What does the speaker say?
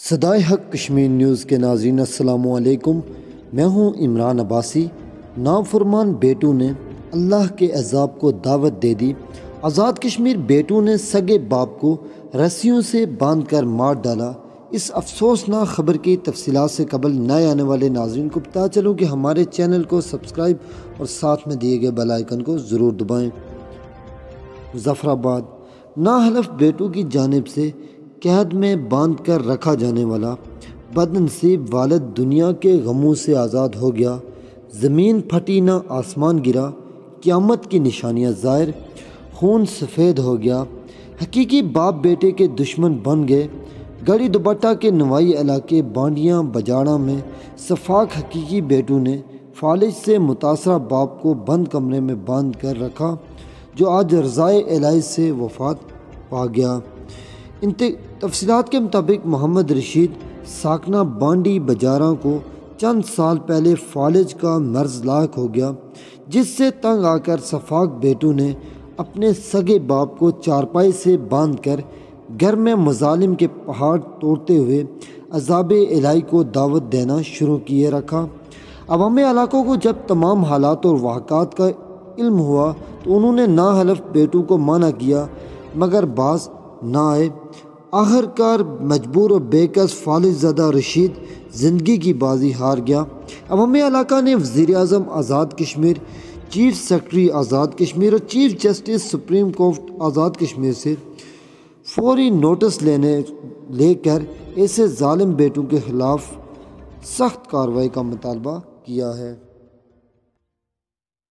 صدائے حق کشمیر نیوز کے ناظرین، السلام علیکم۔ میں ہوں عمران عباسی۔ نافرمان بیٹو نے اللہ کے عذاب کو دعوت دے دی۔ آزاد کشمیر بیٹو نے سگے باپ کو رسیوں سے باندھ کر مار ڈالا۔ اس افسوسناک خبر کی تفصیلات سے قبل نئے آنے والے ناظرین کو بتا چلوں کہ ہمارے چینل کو سبسکرائب اور ساتھ میں دیے گئے بیل آئیکن کو ضرور دبائیں۔ مظفر آباد ناحلف بیٹو کی جانب سے قید میں باندھ کر رکھا جانے والا بد نصیب والد دنیا کے غموں سے آزاد ہو گیا۔ زمین پھٹی نہ آسمان گرا۔ قیامت کی نشانیاں ظاہر۔ خون سفید ہو گیا۔ حقیقی باپ بیٹے کے دشمن بن گئے۔ گڑی دوبٹہ کے نوائی علاقے بانڈیاں بجاڑا میں صفاق حقیقی بیٹو نے فالج سے متاثرہ باپ کو بند کمرے میں باندھ کر رکھا، جو آج رضائے الہی سے وفات پا گیا۔ تفصیلات کے مطابق محمد رشید ساکنہ بانڈی بجاراں کو چند سال پہلے فالج کا مرض لاحق ہو گیا، جس سے تنگ آ کر صفاق بیٹو نے اپنے سگے باپ کو چارپائی سے باندھ کر گھر میں مظالم کے پہاڑ توڑتے ہوئے عذاب الہی کو دعوت دینا شروع کیے رکھا۔ عوامی علاقوں کو جب تمام حالات اور واقعات کا علم ہوا تو انہوں نے ناحلف بیٹو کو مانا کیا، مگر بعض نہ آئے۔ آخر کار مجبور و بےکس فالج زدہ رشید زندگی کی بازی ہار گیا۔ عوامی علاقہ نے وزیر اعظم آزاد کشمیر، چیف سیکرٹری آزاد کشمیر اور chief justice supreme court Azad Kashmir سے فوری نوٹس لینے لے کر ایسے ظالم بیٹوں کے خلاف سخت کارروائی کا مطالبہ کیا ہے۔